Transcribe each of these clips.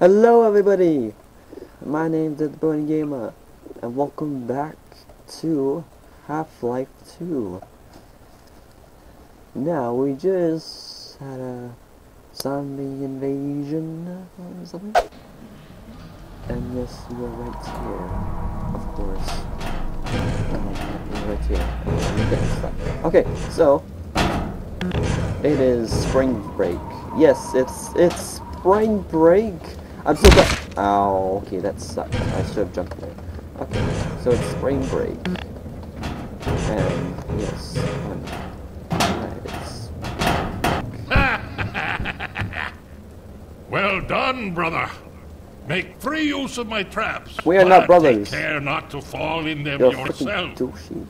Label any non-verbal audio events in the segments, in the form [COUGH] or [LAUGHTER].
Hello everybody! My name's Dead Bunny Gamer and welcome back to Half-Life 2. Now we just had a zombie invasion or something. And yes, are right here. Of course. You're right here. Okay, so it is spring break. Yes, it's it's spring break. I'm so glad. Ow, okay, that sucked. I should have jumped there. Okay, so it's spring break. And, yes, um. Well done, brother. Make free use of my traps. We are not brothers. Take care not to fall in them You're yourself. douchey.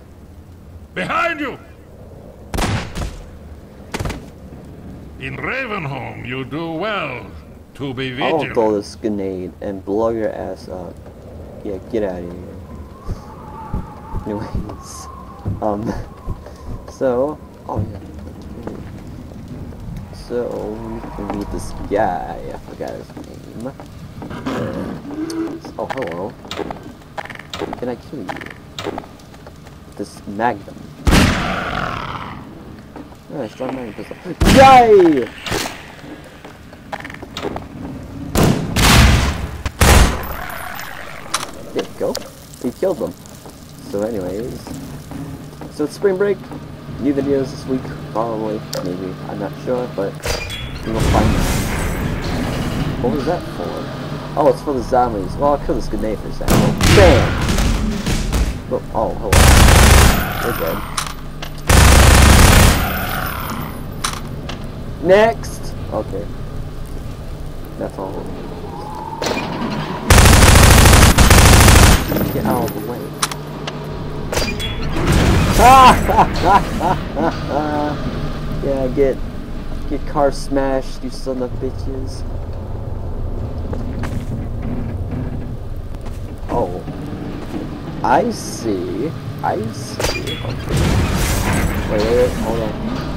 Behind you! In Ravenholm, you do well to be I'll throw this grenade and blow your ass up. Yeah, get out of here. Anyways, um, [LAUGHS] so, oh yeah. So, we can meet this guy, I forgot his name. Uh, oh, hello. Can I kill you? This magnum. Oh, strong magnum pistol. Yay! There go. He killed them. So anyways. So it's spring break. New videos this week, probably, maybe. I'm not sure, but we will find out. What was that for? Oh, it's for the zombies. Well, I'll kill this grenade for a second. Bam! Oh, oh hello. We're dead. Next! Okay. That's all. Get out of the way. [LAUGHS] yeah, get get car smashed, you son of bitches. Oh. I see. I see. Okay. Wait, wait, wait, hold on.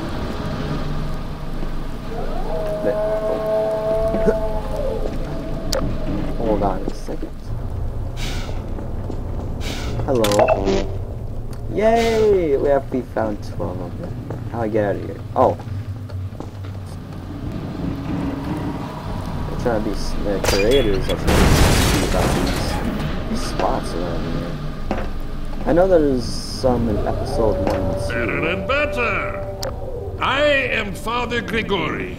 Hello. Yay! We have we found 12 of them. How do I get out of here? Oh. I'm trying to be the creators are trying to see about these spots around here. I know there's some in episode 1 Better and better. I am Father Grigori.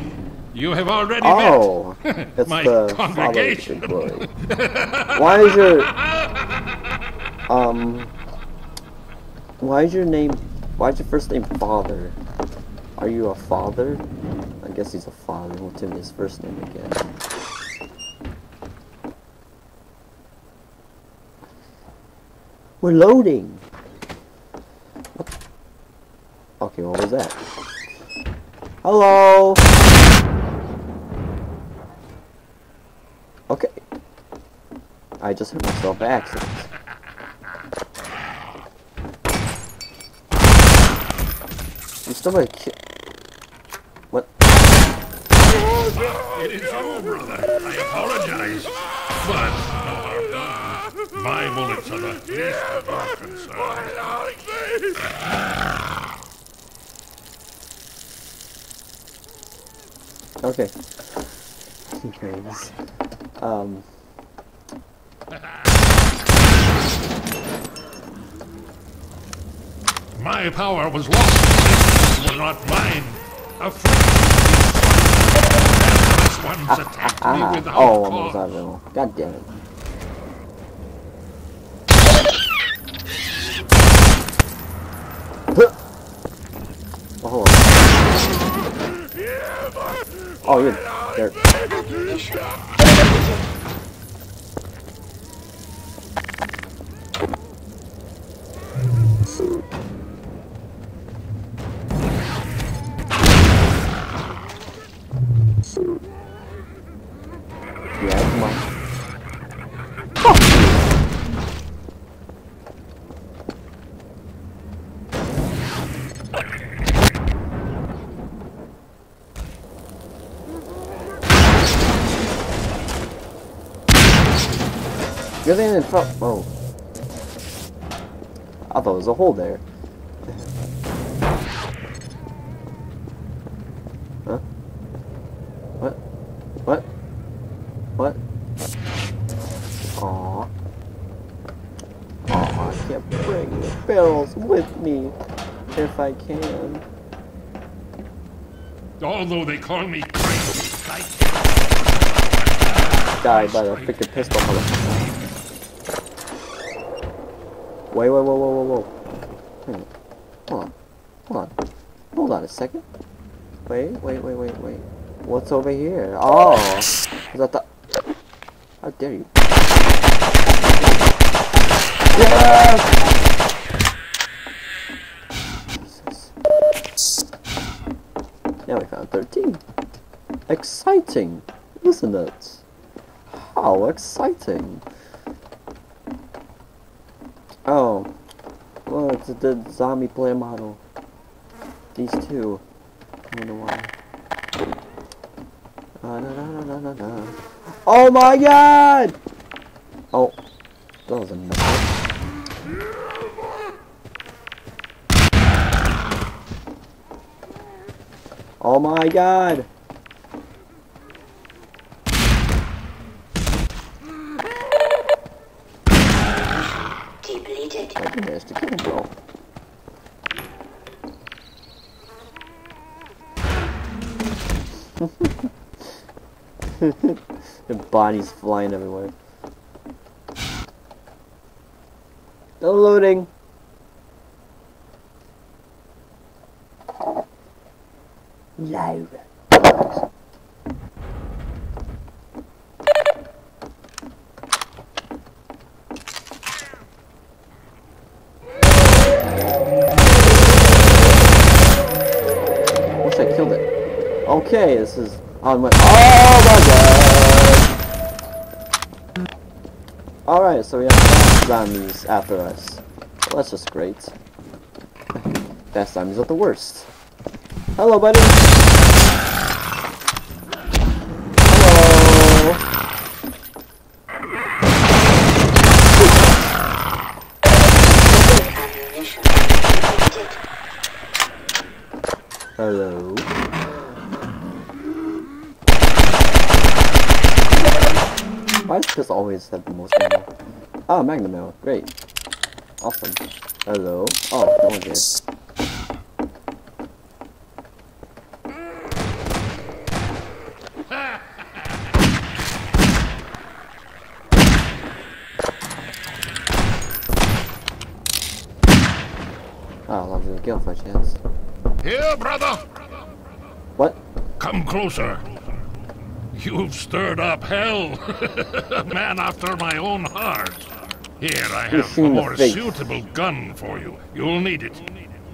You have already Oh, met [LAUGHS] it's my the congregation. [LAUGHS] Why is your [LAUGHS] um? Why is your name? Why is your first name Father? Are you a father? I guess he's a father. What's in his first name again? We're loading. Okay, what was that? Hello. Okay. I just hit myself by accident. Gonna ki- What? It is you, brother. I apologize. But no harm done. My bullets are the least of your concern. Okay. Anyways. [LAUGHS] Um. My power was lost. Was not mine. A friend. One's attacked me Ah. without Oh, almost cause. out of ammo. God damn it. Oh, hold on. Oh, you're there. Yeah, come on. You're in front. Oh. I thought there was a hole there. huh? What? What? What? Aww. Aw, I can't bring the barrels with me if I can. Although they call me crazy, I Die by the freaking pistol. On. Wait, wait, whoa, whoa, whoa, whoa. Wait a minute. Hold on. Hold on. Hold on a second. Wait, wait, wait, wait, wait. What's over here? Oh! Is that the... How dare you? Yes! Now we found 13. Exciting, isn't it? How exciting. Oh. Well, it's the zombie player model. These two. I wonder why. Oh my god! Oh. That was a. Oh my god! Depleted. I managed to kill him, bro. the bodies flying everywhere. Still loading. Loud. Wish I killed it. Okay, this is on my. Oh my god! Alright, so we have zombies after us. Well, that's just great. Fast zombies are the worst. Hello, buddy! Hello! Hello? Why does this always have the most ammo? Ah, magnum ammo. Great. Awesome. Hello? Oh, no one here. Oh, I'm gonna kill for a chance. Here, brother! What? Come closer. You've stirred up hell. A [LAUGHS] man after my own heart. Here, I You've a more suitable gun for you. You'll need it.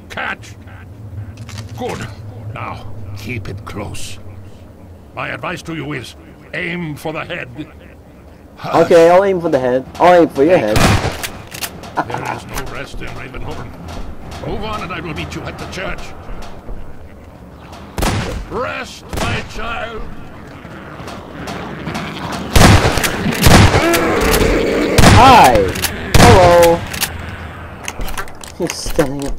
Catch. Good. Now, keep it close. My advice to you is aim for the head. Okay, I'll aim for the head. I'll aim for your head. [LAUGHS] There is no rest in Ravenholm. Move on and I will meet you at the church. Rest, my child. Hi! Hello! Standing up.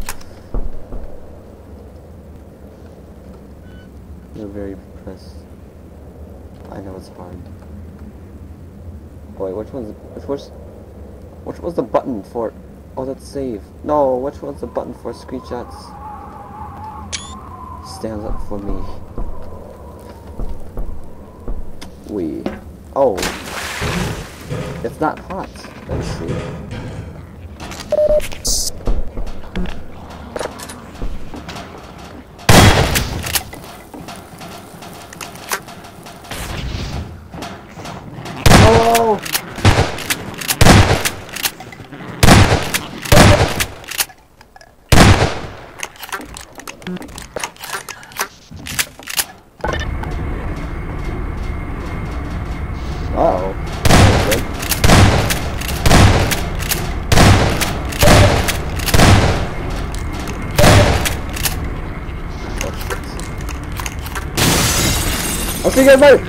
You're very depressed. I know it's hard. Oh, wait, which one's which was which was the button for Oh that's save. No, which one's the button for screenshots? Stand up for me. We. Oh. It's not hot. Let's see. Hello. Uh oh. See you guys later.